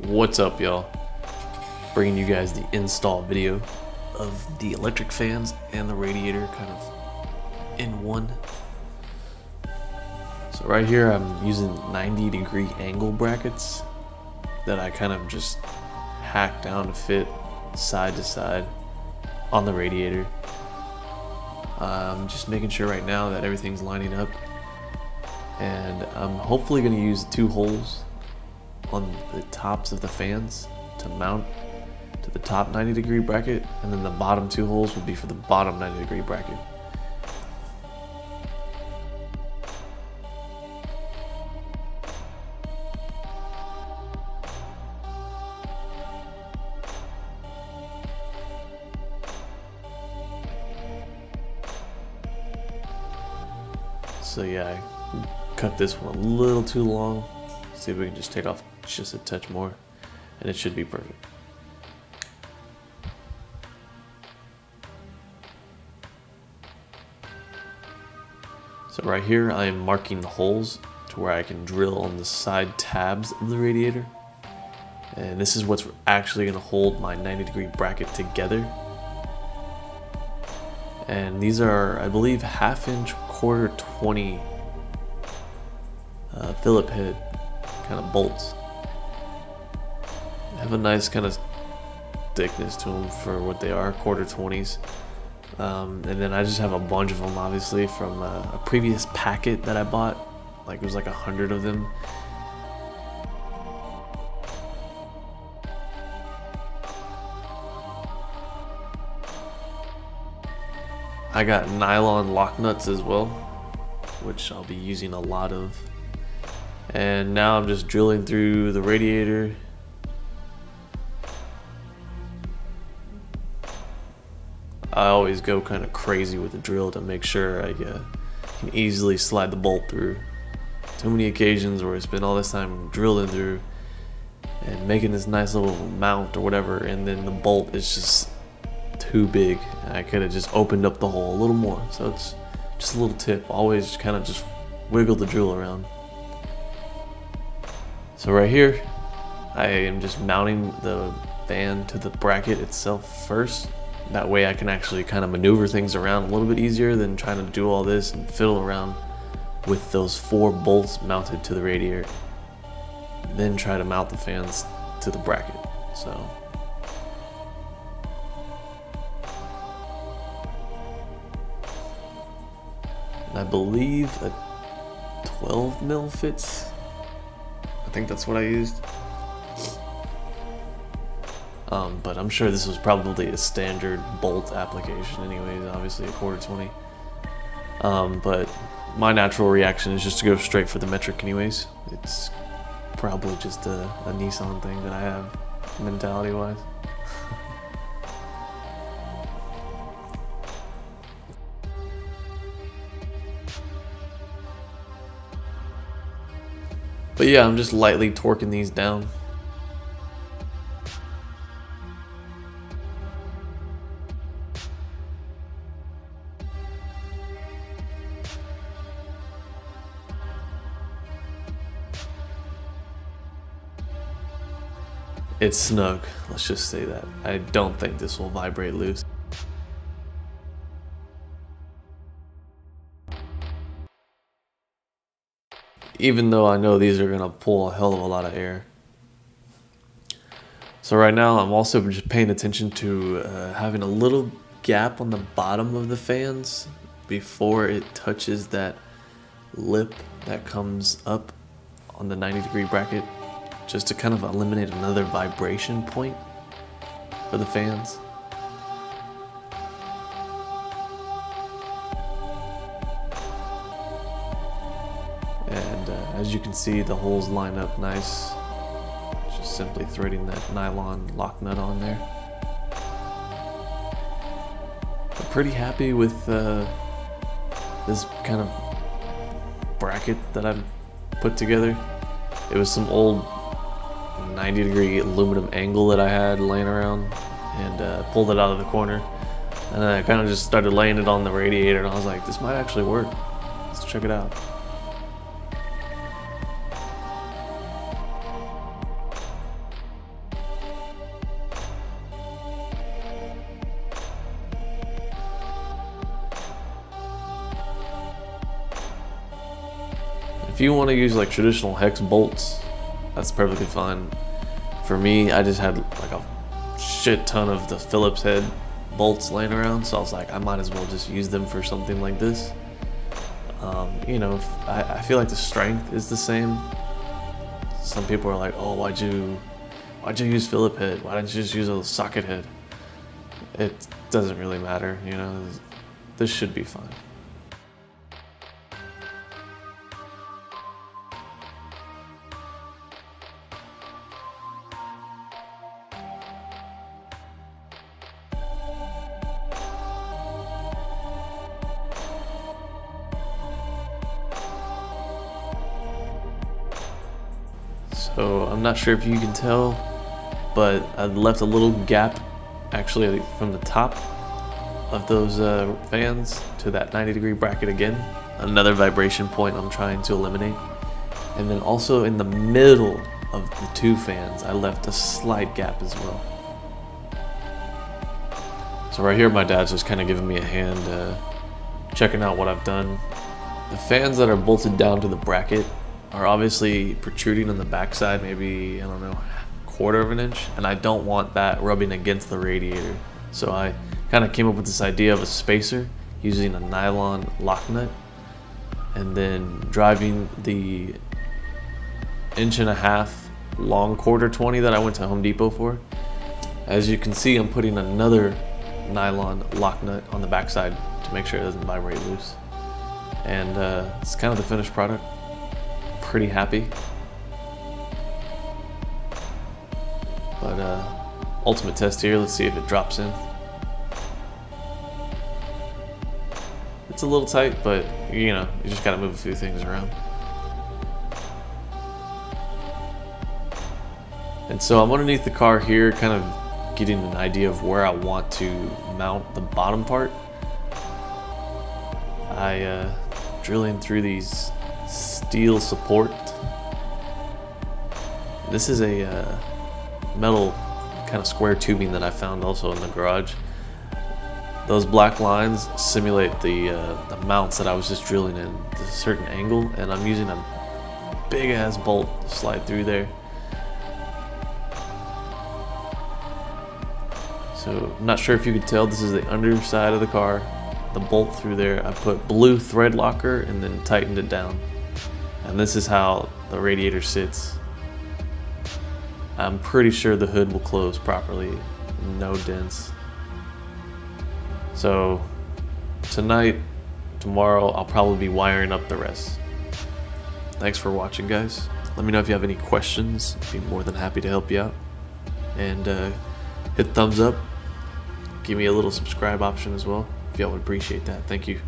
What's up y'all? Bringing you guys the install video of the electric fans and the radiator kind of in one. So right here I'm using 90 degree angle brackets that I kind of just hack down to fit side to side on the radiator. I'm just making sure right now that everything's lining up and I'm hopefully going to use two holes on the tops of the fans to mount to the top 90 degree bracket and then the bottom two holes will be for the bottom 90 degree bracket. So yeah, I cut this one a little too long. See if we can just take off just a touch more and it should be perfect. So right here I am marking the holes to where I can drill on the side tabs of the radiator. And this is what's actually going to hold my 90 degree bracket together. And these are, I believe, half inch, quarter 20 uh, Phillip head kind of bolts. Have a nice kind of thickness to them for what they are, quarter 20s. Um, and then I just have a bunch of them, obviously, from a, a previous packet that I bought. Like, it was like a hundred of them. I got nylon lock nuts as well, which I'll be using a lot of. And now I'm just drilling through the radiator. I always go kind of crazy with the drill to make sure I uh, can easily slide the bolt through. Too many occasions where I spend all this time drilling through and making this nice little mount or whatever and then the bolt is just too big. I could have just opened up the hole a little more. So it's just a little tip. Always kind of just wiggle the drill around. So right here, I am just mounting the fan to the bracket itself first. That way I can actually kind of maneuver things around a little bit easier than trying to do all this and fiddle around with those four bolts mounted to the radiator. Then try to mount the fans to the bracket. So I believe a 12 mil fits. I think that's what I used. Um, but I'm sure this was probably a standard bolt application anyways, obviously a quarter 20. Um, but my natural reaction is just to go straight for the metric anyways. It's probably just a, a Nissan thing that I have mentality wise. But yeah, I'm just lightly torquing these down. It's snug, let's just say that. I don't think this will vibrate loose. even though I know these are gonna pull a hell of a lot of air. So right now I'm also just paying attention to uh, having a little gap on the bottom of the fans before it touches that lip that comes up on the 90 degree bracket just to kind of eliminate another vibration point for the fans. And as you can see, the holes line up nice. Just simply threading that nylon lock nut on there. I'm pretty happy with uh, this kind of bracket that I've put together. It was some old 90 degree aluminum angle that I had laying around and uh, pulled it out of the corner. And then I kind of just started laying it on the radiator and I was like, this might actually work. Let's check it out. If you want to use like traditional hex bolts, that's perfectly fine. For me, I just had like a shit ton of the Phillips head bolts laying around, so I was like, I might as well just use them for something like this. Um, you know, I, I feel like the strength is the same. Some people are like, oh, why'd you, why'd you use Phillip head? Why didn't you just use a socket head? It doesn't really matter, you know. This should be fine. So I'm not sure if you can tell, but I left a little gap actually from the top of those uh, fans to that 90 degree bracket again. Another vibration point I'm trying to eliminate. And then also in the middle of the two fans, I left a slight gap as well. So right here, my dad's just kind of giving me a hand, uh, checking out what I've done. The fans that are bolted down to the bracket are obviously protruding on the backside, maybe, I don't know, a quarter of an inch. And I don't want that rubbing against the radiator. So I kind of came up with this idea of a spacer using a nylon lock nut and then driving the inch and a half long quarter 20 that I went to Home Depot for. As you can see, I'm putting another nylon lock nut on the backside to make sure it doesn't vibrate loose. And uh, it's kind of the finished product pretty happy. But uh, ultimate test here, let's see if it drops in. It's a little tight, but you know, you just gotta move a few things around. And so I'm underneath the car here, kind of getting an idea of where I want to mount the bottom part. I uh, drilling through these steel support. This is a uh, metal kind of square tubing that I found also in the garage. Those black lines simulate the, uh, the mounts that I was just drilling in a certain angle and I'm using a big ass bolt to slide through there. So I'm not sure if you could tell this is the underside of the car the bolt through there I put blue thread locker and then tightened it down and this is how the radiator sits. I'm pretty sure the hood will close properly, no dents. So tonight, tomorrow, I'll probably be wiring up the rest. Thanks for watching, guys. Let me know if you have any questions. I'd be more than happy to help you out. And uh, hit thumbs up. Give me a little subscribe option as well. If y'all would appreciate that. Thank you.